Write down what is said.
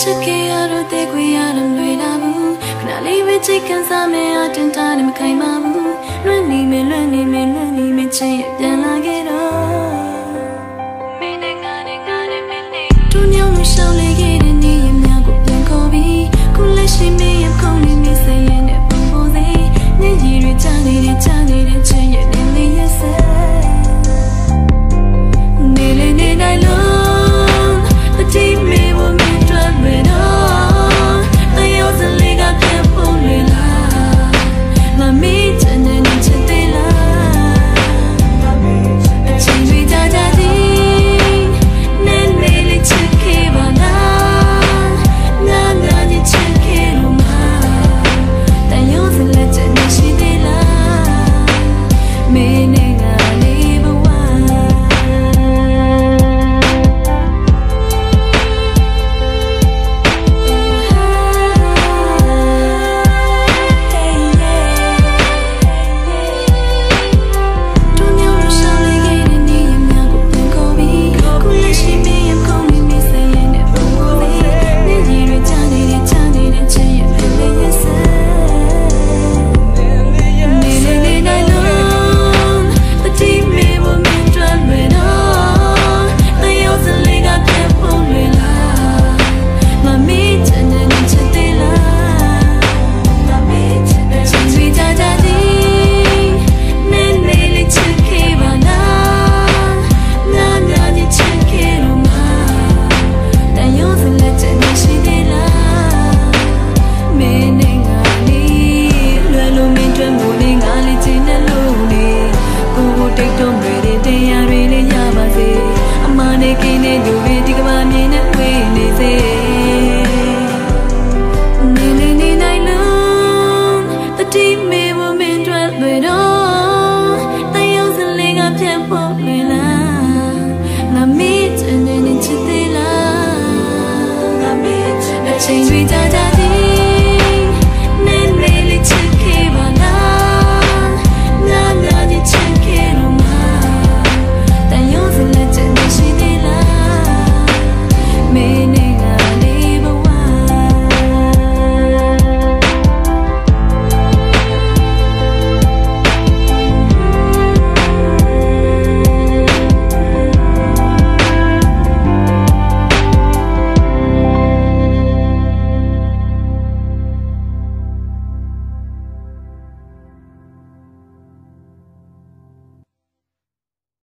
ချစ်ခင်ရတော့တဲ့ခွေရတော့လွယ်လာဘူးခဏလေးပဲချိန်ကန်စားမယ်အတင်းတားနဲ့မခိုင်ပါဘူးလွန်နေမယ်လွန်နေမယ်လွန်နေမယ်ချင်းရပြန်လာခဲ့တော့မင်းနဲ့ငါနဲ့ငါနဲ့မင်းနဲ့တို့ညောင်းလို့ရှောင်းလေးခဲ့တဲ့နေ့ရက်များကိုပြန်ခေါ်ပြီးခုလက်ရှိမင်းရဲ့ခုံးလေးနဲ့စရင်နဲ့ပုံပုံစေညည်ရည်ချနေတယ်ချနေတဲ့ချင်း